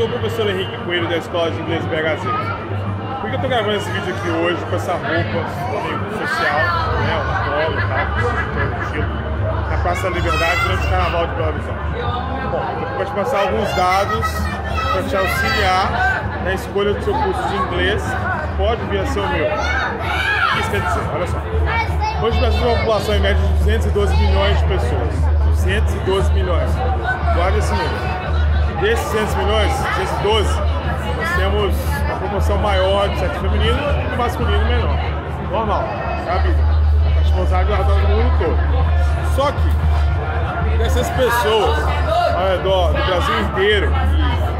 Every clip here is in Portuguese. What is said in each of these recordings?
sou o professor Henrique Coelho da Escola de Inglês BHZ. Por que eu tô gravando esse vídeo aqui hoje com essa roupa social, né, um polo e tal, estilo, na Praça da Liberdade durante o Carnaval de Belo Horizonte? Bom, eu vou te passar alguns dados para te auxiliar na escolha do seu curso de inglês, pode vir a ser o meu. O que isso quer dizer? Olha só. Hoje nós temos uma população em média de 212 milhões de pessoas. 212 milhões. Guarda esse número. Desses 200 milhões, 212, nós temos uma proporção maior de sexo feminino e masculino menor. Normal, é a vida. A responsabilidade guardada no mundo todo. Só que, dessas pessoas ao redor do Brasil inteiro,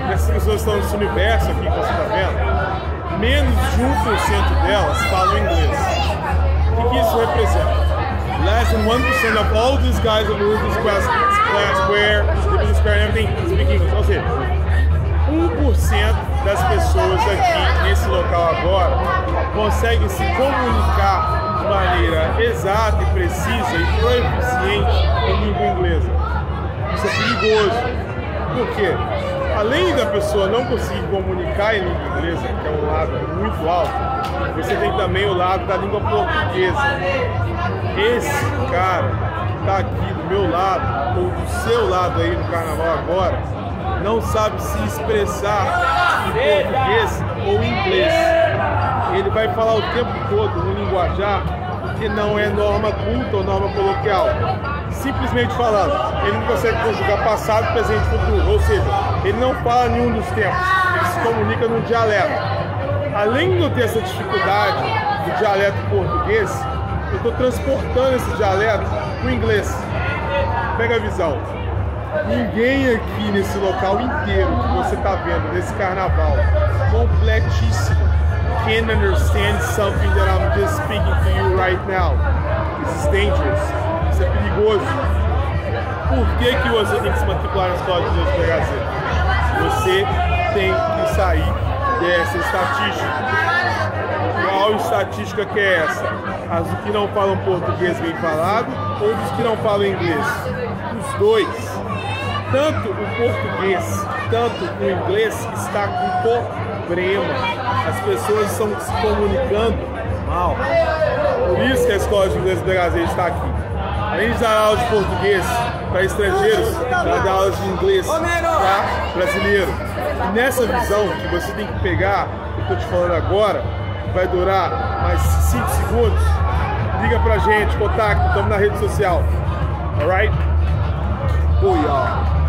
e essas pessoas estão nesse universo aqui que você está vendo, menos de 1% delas falam inglês. O que, que isso representa? Less than 1% of all these guys in this class, class where the square and everything speak English. Ou seja, 1% das pessoas aqui nesse local agora conseguem se comunicar de maneira exata e precisa e proeficiente em língua inglesa. Isso é perigoso. Por quê? Além da pessoa não conseguir comunicar em língua inglesa, que é um lado muito alto, você tem também o lado da língua portuguesa. Esse cara que está aqui do meu lado, ou do seu lado aí no carnaval agora, não sabe se expressar em português ou em inglês. Ele vai falar o tempo todo no linguajar que não é norma culta ou norma coloquial. Simplesmente falando, ele não consegue conjugar passado, presente e futuro. Ou seja, ele não fala nenhum dos tempos, ele se comunica num dialeto. Além de eu ter essa dificuldade do dialeto português, eu estou transportando esse dialeto para o inglês. Pega a visão. Ninguém aqui nesse local inteiro que você está vendo, nesse carnaval, completíssimo, can understand something that I'm just speaking to you right now. This is dangerous. Isso é perigoso. Por que, que você tem que se matricular na escola de Deus PHZ? Você tem que sair dessa estatística. Estatística que é essa? As que não falam português bem falado ou dos que não falam inglês? Os dois. Tanto o português, tanto o inglês está com problema. As pessoas estão se comunicando mal. Por isso que a escola de inglês do BHZ está aqui. Além de dar aula de português para estrangeiros, ela dá aula de inglês para brasileiro. E nessa visão que você tem que pegar, que eu estou te falando agora, vai durar mais 5 segundos, liga pra gente, contato, estamos na rede social. Alright? Booyah!